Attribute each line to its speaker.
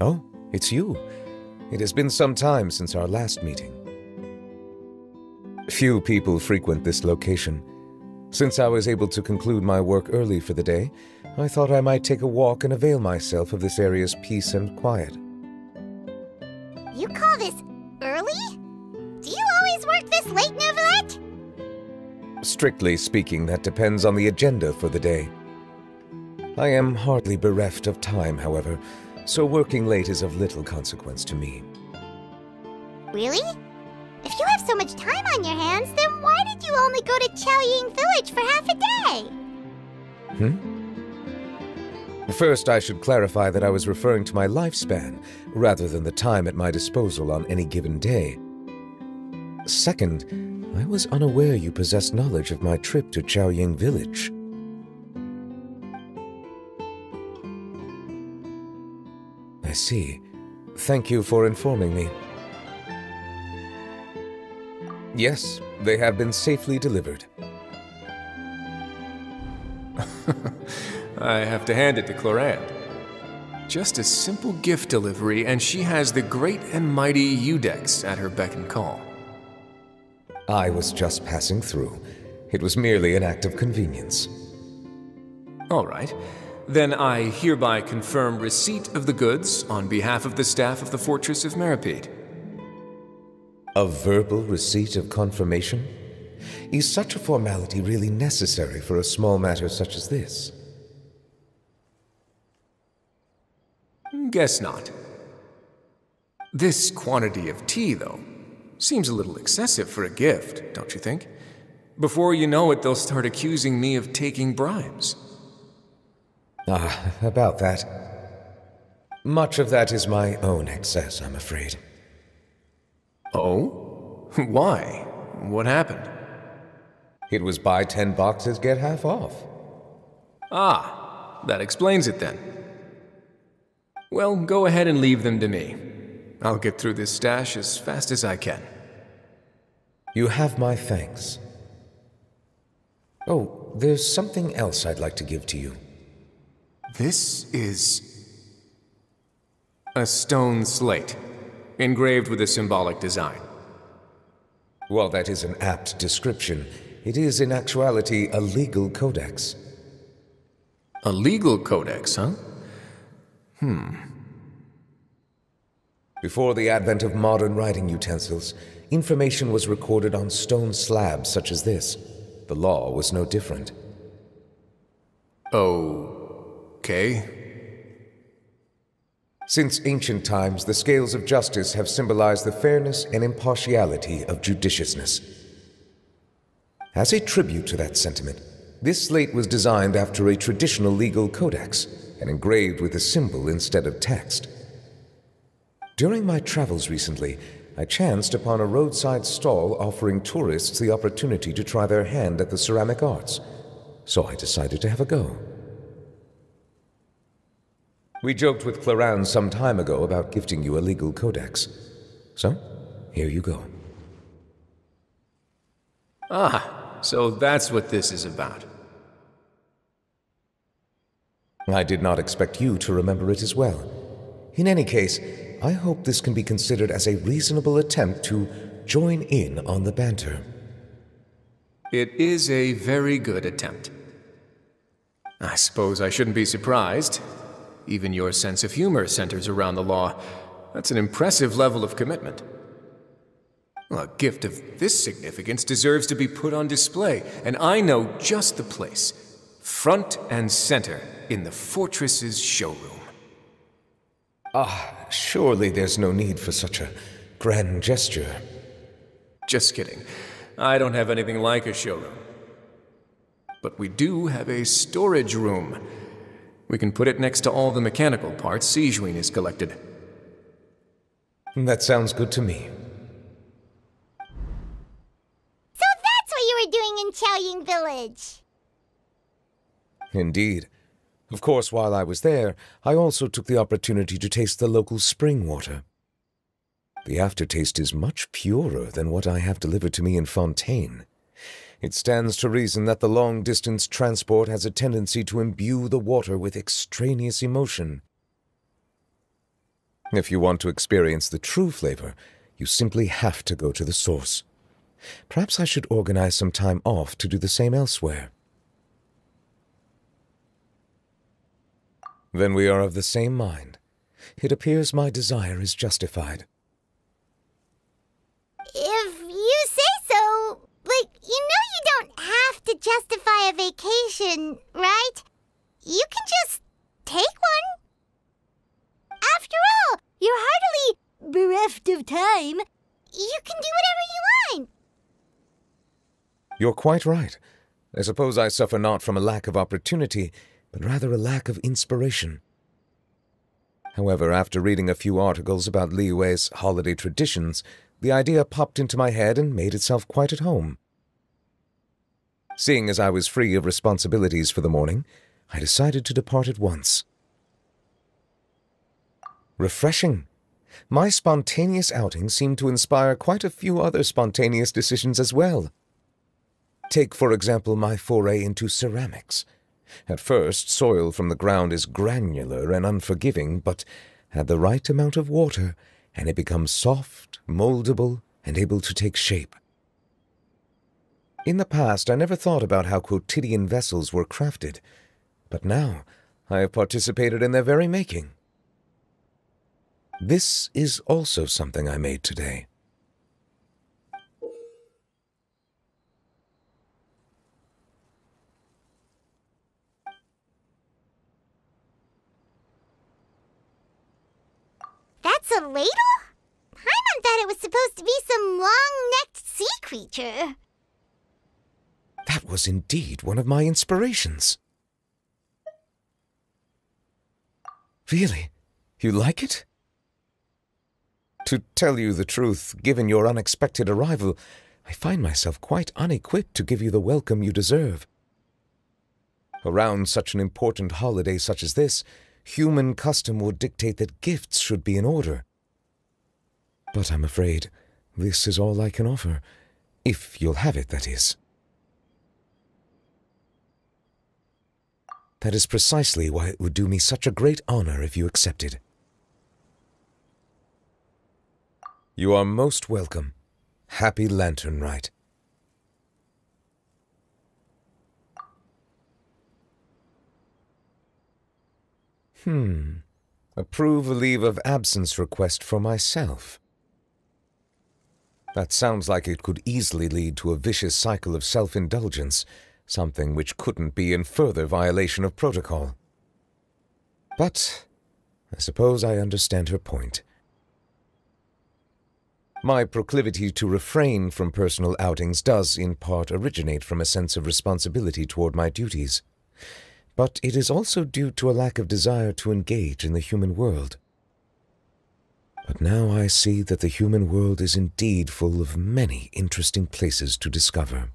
Speaker 1: Oh, it's you. It has been some time since our last meeting. Few people frequent this location. Since I was able to conclude my work early for the day, I thought I might take a walk and avail myself of this area's peace and quiet.
Speaker 2: You call this early? Do you always work this late, Neuvillette?
Speaker 1: Strictly speaking, that depends on the agenda for the day. I am hardly bereft of time, however, so working late is of little consequence to me.
Speaker 2: Really? If you have so much time on your hands, then why did you only go to Qiaoying Village for half a day?
Speaker 1: Hmm? First, I should clarify that I was referring to my lifespan, rather than the time at my disposal on any given day. Second, I was unaware you possessed knowledge of my trip to Qiaoying Village. See. Thank you for informing me. Yes, they have been safely delivered.
Speaker 3: I have to hand it to Clorinde. Just a simple gift delivery, and she has the great and mighty Iudex at her beck and call.
Speaker 1: I was just passing through. It was merely an act of convenience.
Speaker 3: All right. Then I hereby confirm receipt of the goods on behalf of the staff of the Fortress of Meropide.
Speaker 1: A verbal receipt of confirmation? Is such a formality really necessary for a small matter such as this?
Speaker 3: Guess not. This quantity of tea, though, seems a little excessive for a gift, don't you think? Before you know it, they'll start accusing me of taking bribes.
Speaker 1: Ah, about that. Much of that is my own excess, I'm afraid.
Speaker 3: Oh? Why? What happened?
Speaker 1: It was buy ten boxes, get half off.
Speaker 3: Ah, that explains it then. Well, go ahead and leave them to me. I'll get through this stash as fast as I can.
Speaker 1: You have my thanks. Oh, there's something else I'd like to give to you.
Speaker 3: This is. a stone slate, engraved with a symbolic design.
Speaker 1: While that is an apt description, it is in actuality a legal codex.
Speaker 3: A legal codex, huh? Hmm.
Speaker 1: Before the advent of modern writing utensils, information was recorded on stone slabs such as this. The law was no different.
Speaker 3: Okay.
Speaker 1: Since ancient times, the scales of justice have symbolized the fairness and impartiality of judiciousness. As a tribute to that sentiment, this slate was designed after a traditional legal codex and engraved with a symbol instead of text. During my travels recently, I chanced upon a roadside stall offering tourists the opportunity to try their hand at the ceramic arts, so I decided to have a go. We joked with Clorinde some time ago about gifting you a legal codex. So, here you go.
Speaker 3: Ah, so that's what this is about.
Speaker 1: I did not expect you to remember it as well. In any case, I hope this can be considered as a reasonable attempt to join in on the banter.
Speaker 3: It is a very good attempt. I suppose I shouldn't be surprised. Even your sense of humor centers around the law. That's an impressive level of commitment. Well, a gift of this significance deserves to be put on display, and I know just the place. Front and center in the fortress's showroom.
Speaker 1: Ah, surely there's no need for such a grand gesture.
Speaker 3: Just kidding. I don't have anything like a showroom. But we do have a storage room. We can put it next to all the mechanical parts Sigewinne has collected.
Speaker 1: That sounds good to me.
Speaker 2: So that's what you were doing in Qiaoying Village.
Speaker 1: Indeed. Of course, while I was there, I also took the opportunity to taste the local spring water. The aftertaste is much purer than what I have delivered to me in Fontaine. It stands to reason that the long distance transport has a tendency to imbue the water with extraneous emotion. If you want to experience the true flavor, you simply have to go to the source. Perhaps I should organize some time off to do the same elsewhere. Then we are of the same mind. It appears my desire is justified.
Speaker 2: If you say so, like, you know you don't have to justify a vacation, right? You can just take one. After all, you're hardly bereft of time. You can do whatever you want.
Speaker 1: You're quite right. I suppose I suffer not from a lack of opportunity, but rather a lack of inspiration. However, after reading a few articles about Liyue's holiday traditions, the idea popped into my head and made itself quite at home. Seeing as I was free of responsibilities for the morning, I decided to depart at once. Refreshing. My spontaneous outing seemed to inspire quite a few other spontaneous decisions as well. Take, for example, my foray into ceramics. At first, soil from the ground is granular and unforgiving, but add the right amount of water, and it becomes soft, moldable, and able to take shape. In the past, I never thought about how quotidian vessels were crafted, but now I have participated in their very making. This is also something I made today.
Speaker 2: That's a ladle? Paimon thought it was supposed to be some long-necked sea creature.
Speaker 1: That was indeed one of my inspirations. Really? You like it? To tell you the truth, given your unexpected arrival, I find myself quite unequipped to give you the welcome you deserve. Around such an important holiday such as this, human custom would dictate that gifts should be in order. But I'm afraid this is all I can offer, if you'll have it, that is. That is precisely why it would do me such a great honor if you accepted. You are most welcome. Happy Lantern Rite. Hmm. Approve a leave of absence request for myself. That sounds like it could easily lead to a vicious cycle of self-indulgence, something which couldn't be in further violation of protocol. But I suppose I understand her point. My proclivity to refrain from personal outings does, in part, originate from a sense of responsibility toward my duties. But it is also due to a lack of desire to engage in the human world. But now I see that the human world is indeed full of many interesting places to discover.